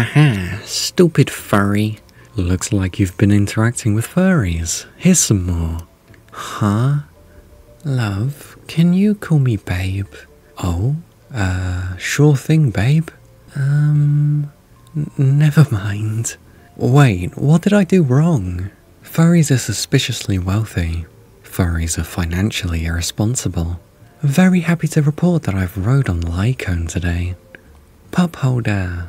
Haha, stupid furry. Looks like you've been interacting with furries. Here's some more. Huh? Love, can you call me babe? Oh, uh, sure thing, babe. Um, never mind. Wait, what did I do wrong? Furries are suspiciously wealthy. Furries are financially irresponsible. Very happy to report that I've rode on Lycone today. Pup holder,